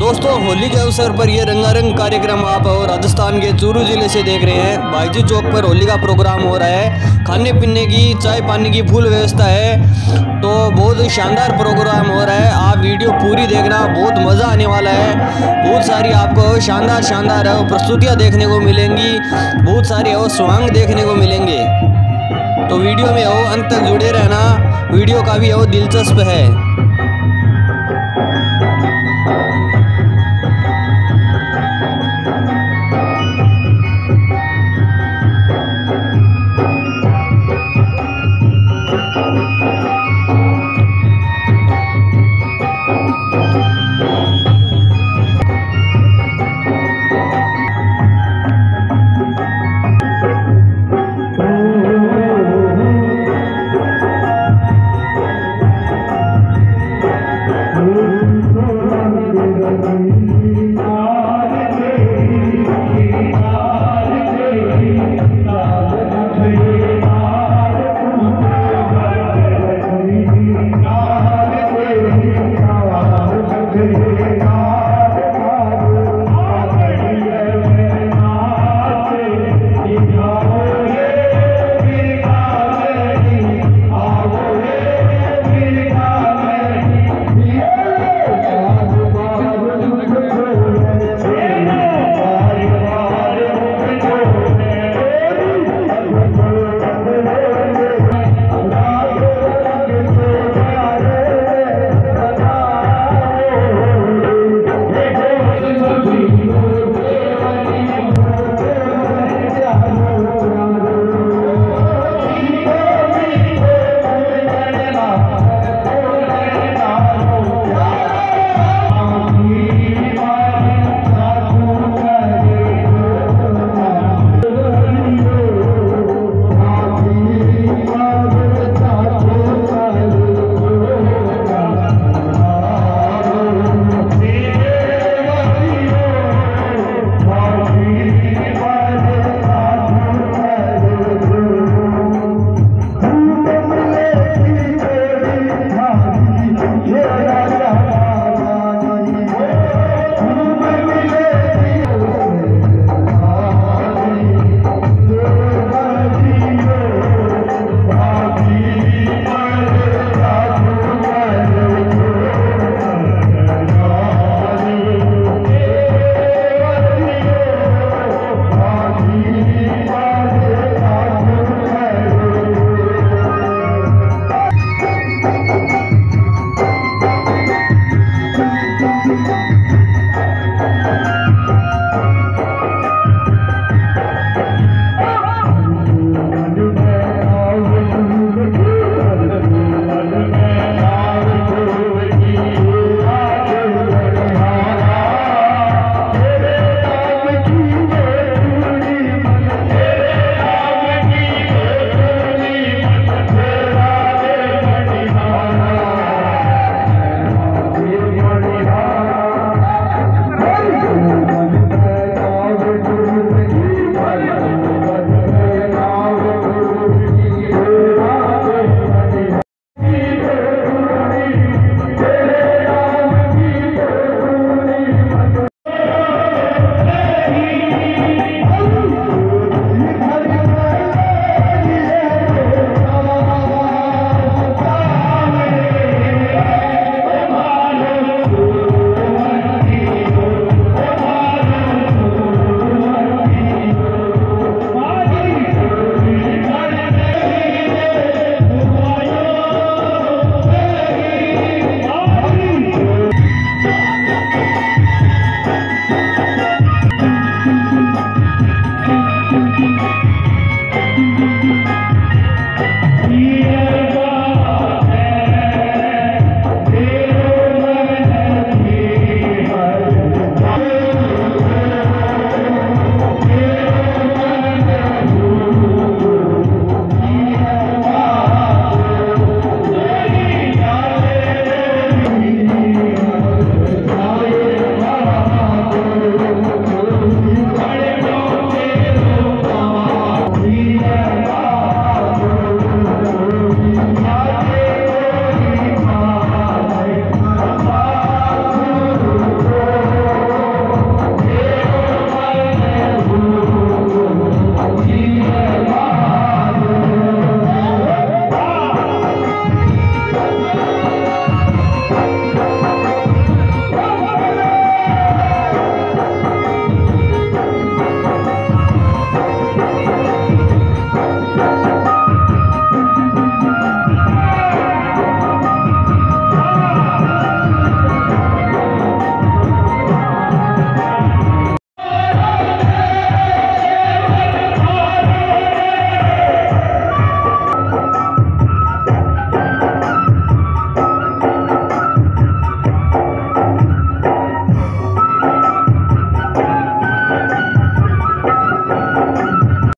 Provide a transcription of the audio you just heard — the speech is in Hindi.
दोस्तों, होली के अवसर पर यह रंगारंग कार्यक्रम आप राजस्थान के चूरू ज़िले से देख रहे हैं। भाईजी चौक पर होली का प्रोग्राम हो रहा है। खाने पीने की, चाय पानी की फुल व्यवस्था है। तो बहुत शानदार प्रोग्राम हो रहा है। आप वीडियो पूरी देखना, बहुत मज़ा आने वाला है। बहुत सारी आपको शानदार शानदार प्रस्तुतियाँ देखने को मिलेंगी। बहुत सारे और स्वांग देखने को मिलेंगे। तो वीडियो में हो अंत तक जुड़े रहना। वीडियो का भी हो दिलचस्प है।